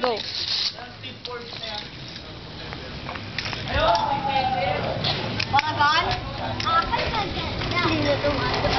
Go. Mga gan? Akin na gan. Hindi na.